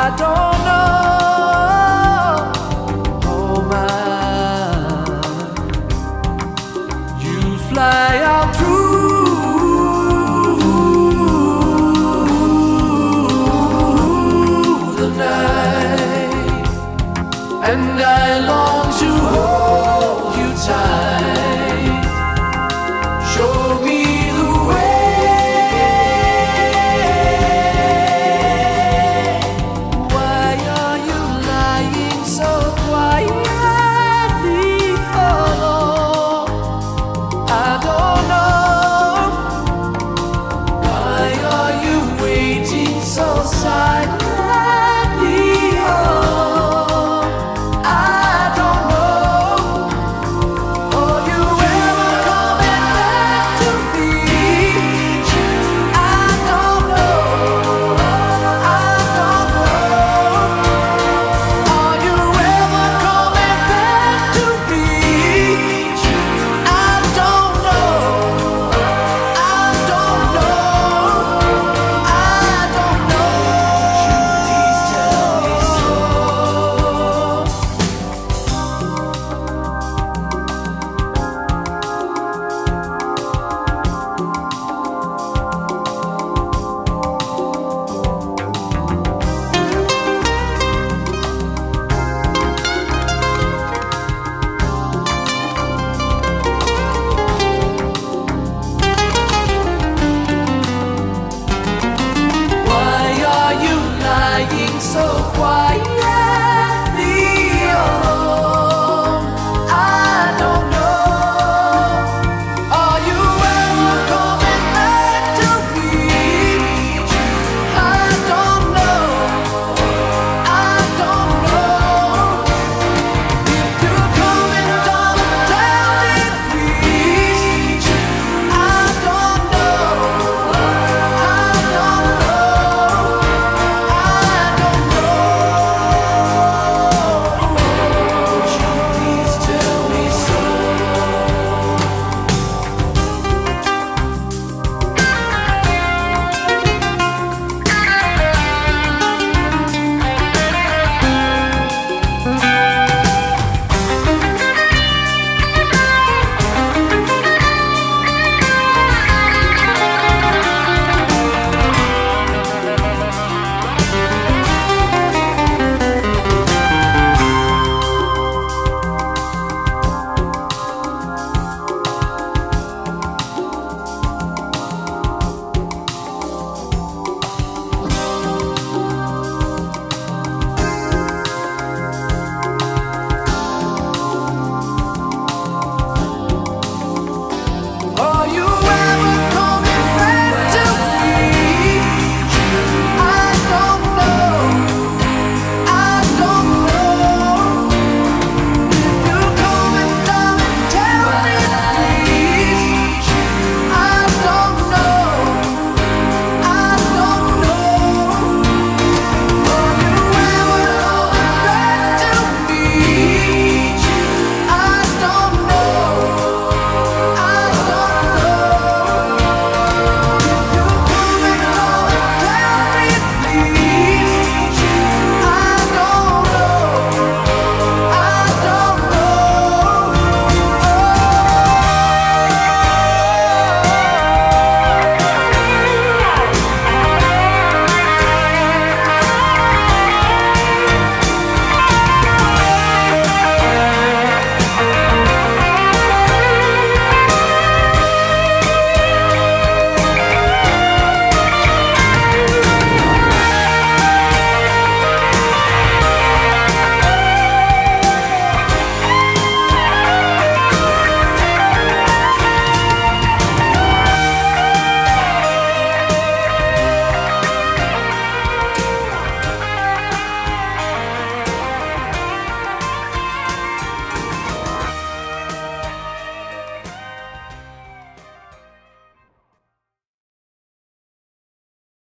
I don't know.